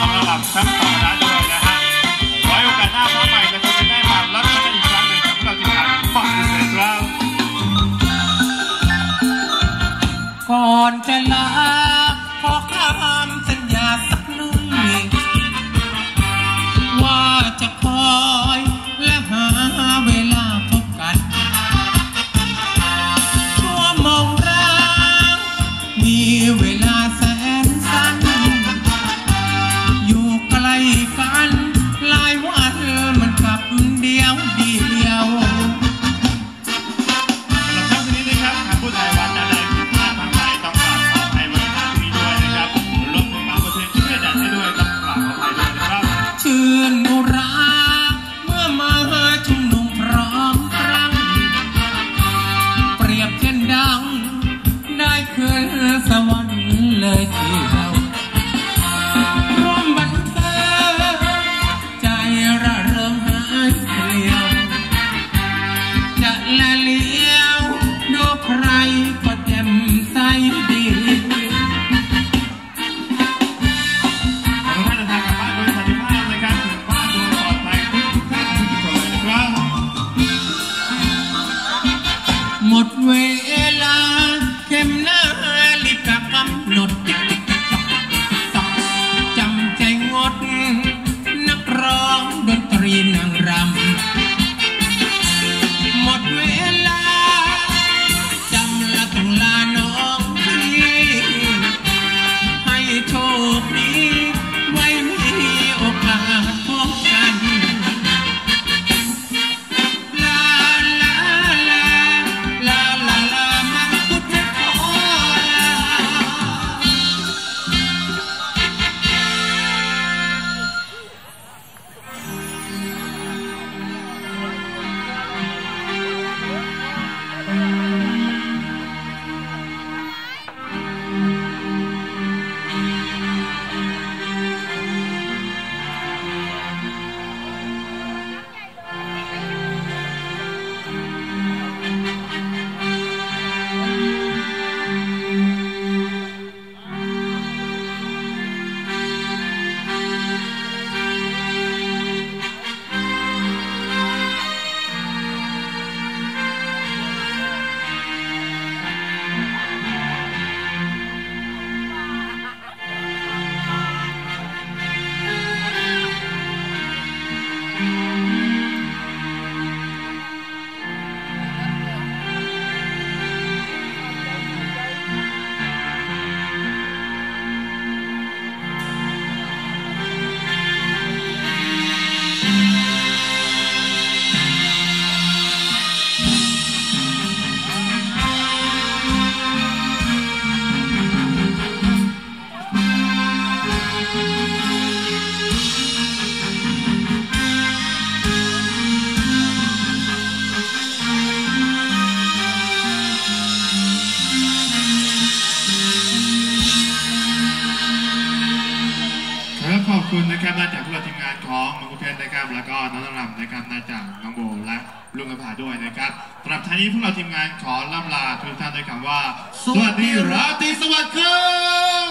ของระดับแชมป์ต่อนะด้วยนะฮะไว้โอกาสหน้าพร้อมใหม่จะคงจะได้มารับชมกันอีกครั้งหนึ่งกับพวกเราทีมงานฝากด้วยนครับ ก่อนจะลา ยวเดียวสำหรับค่ำคืนนี้นะครับทางผู้ไทยวันอะไรผิดพลาดทางใดต้องกราบขออภัยไว้ณที่นี้ด้วยนะครับรวมถึงบางบทเพลงที่ไม่ได้จัดให้ด้วยต้องกราบขออภัยด้วยนะครับ ชื่นอุราเมื่อมาชุมนุมพร้อมครั้ง เปรียบเช่นดัง ได้คืนสวรรค์เลยทีเดีย อบคุณนะครับมาจากพวกเราทีมงานของมังคุเพชรนะครับ แล้วก็น้องลำนะครับนาจากน้องโบและลุงกระผาด้วยนะครับสำหรับท้ายนี้พวกเราทีมงานขอล่ำลาทุกท่านด้วยคำว่า สวัสดีราตรีสวัสดิ์ครับ